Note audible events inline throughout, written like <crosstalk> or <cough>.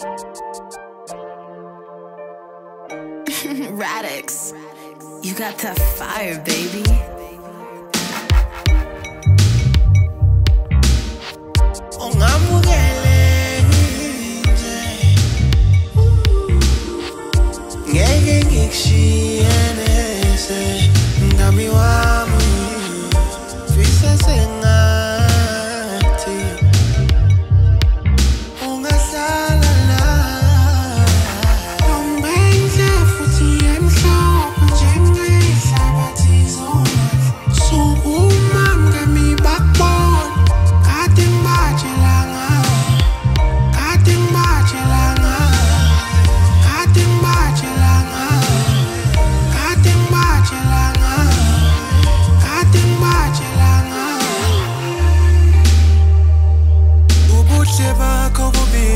<laughs> Radix, you got that fire, baby.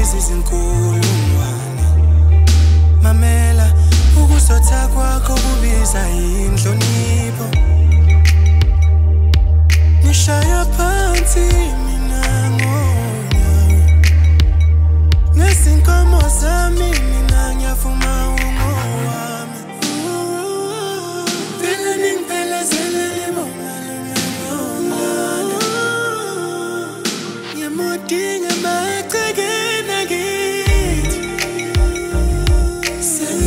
lezi zinkulungwane. Mamela ukuzotha kwakho kubi Say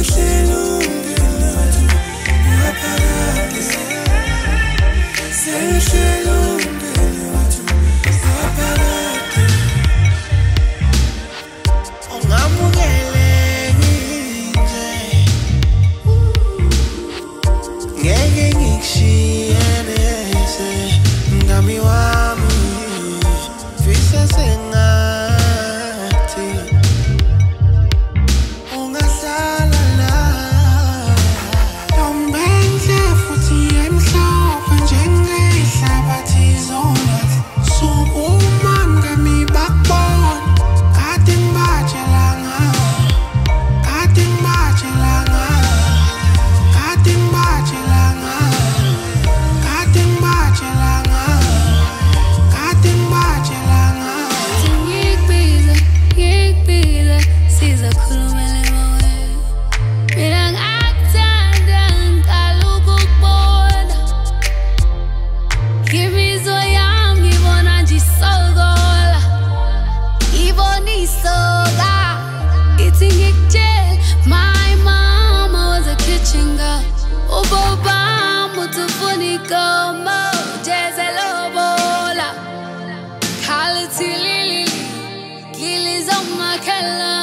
ni kama jeze lobola kalitili on my zomakala